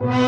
Wow.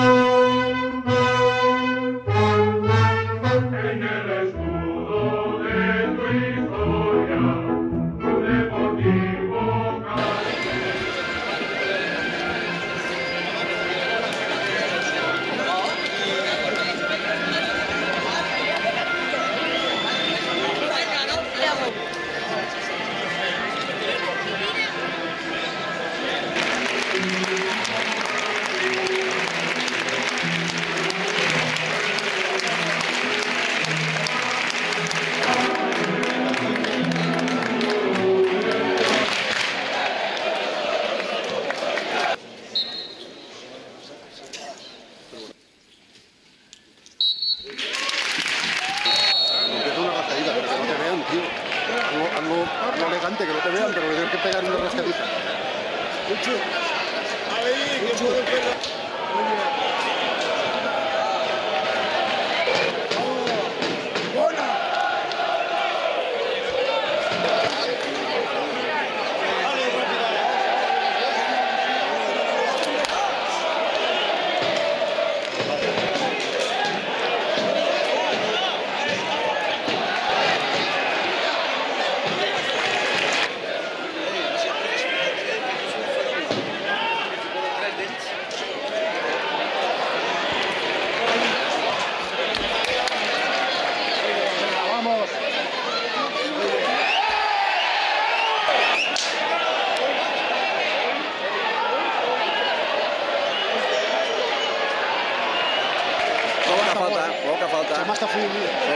Basta finire.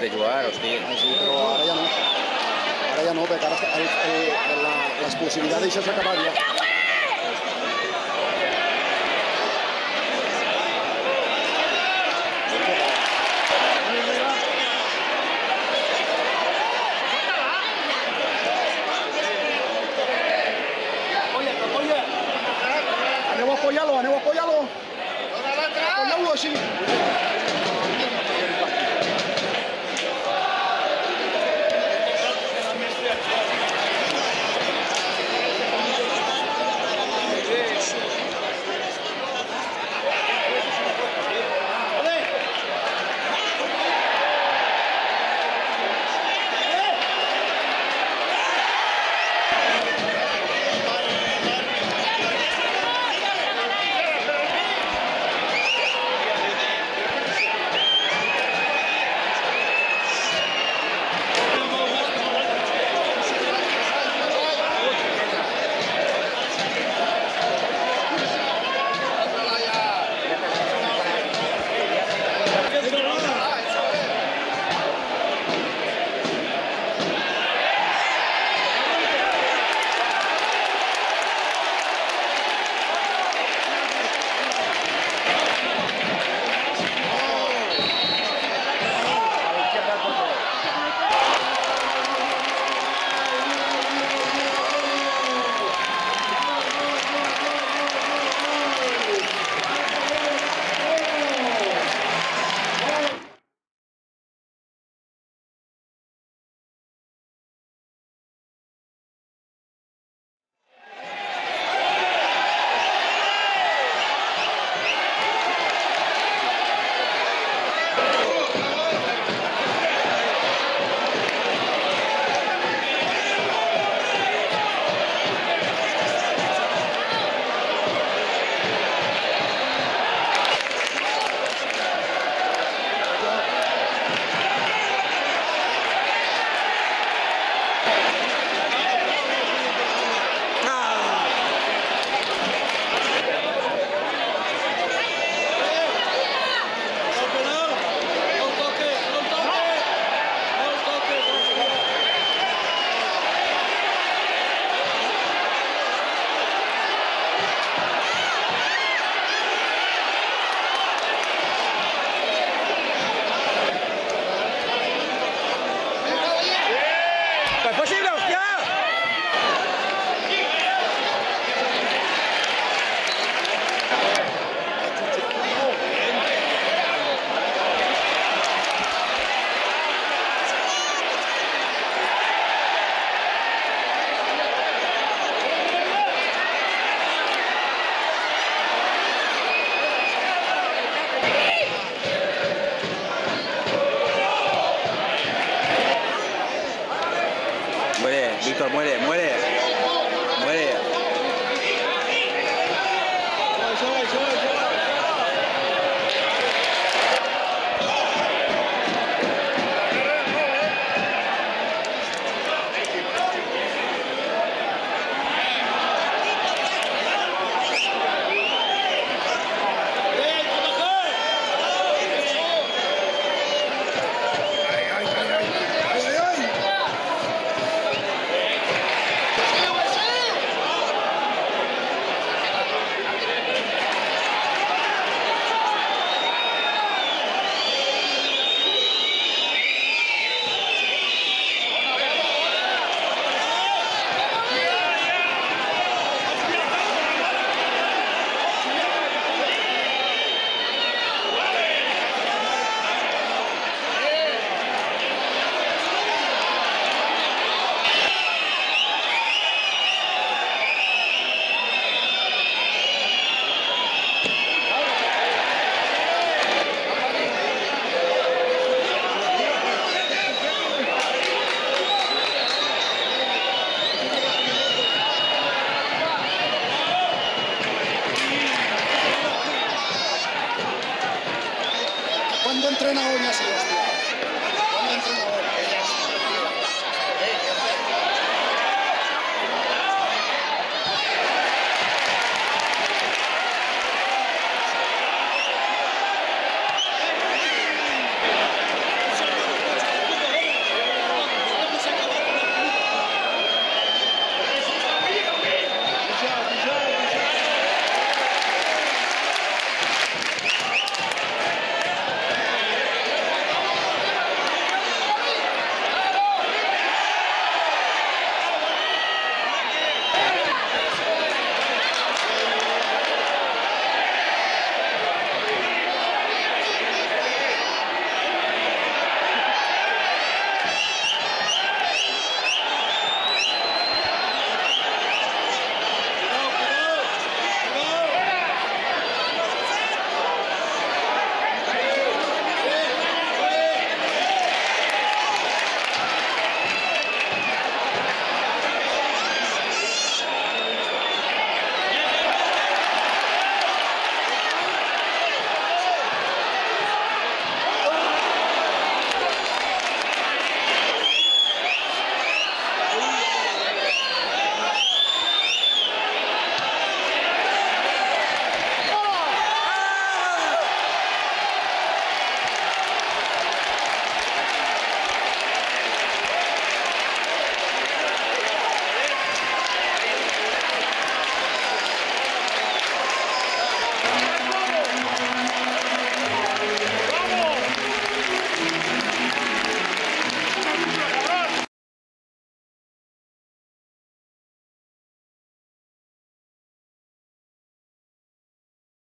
De jugar, hosti. Ah, sí, però ara ja no. Ara ja no, perquè ara l'explosivitat d'això s'ha acabat ja.